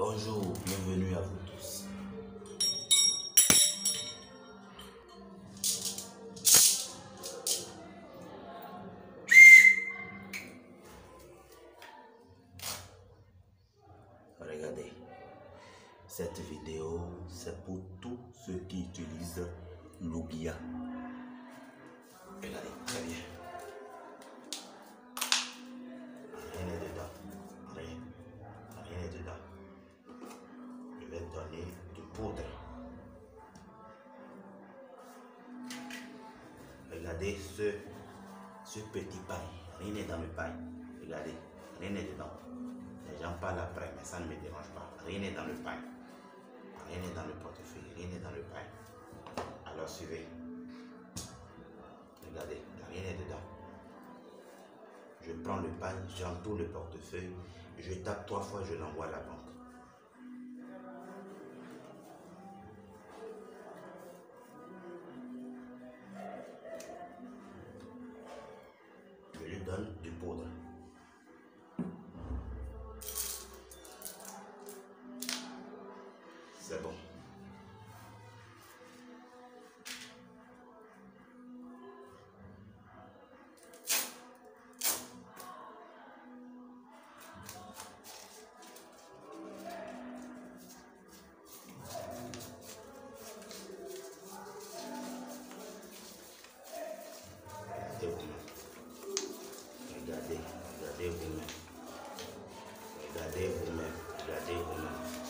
Bonjour, bienvenue à vous tous. Regardez, cette vidéo, c'est pour tous ceux qui utilisent Lugia. Regardez, très bien. Du poudre. Regardez ce, ce petit pain. Rien n'est dans le pain. Regardez, rien n'est dedans. Les gens parlent après, mais ça ne me dérange pas. Rien n'est dans le pain. Rien n'est dans le portefeuille. Rien n'est dans le pain. Alors suivez. Regardez, rien n'est dedans. Je prends le pain, j'entoure le portefeuille, je tape trois fois, je l'envoie à la banque. Donne du poudre. C'est bon. Radhe राधे हो मैं राधे हो मैं राधे हो मैं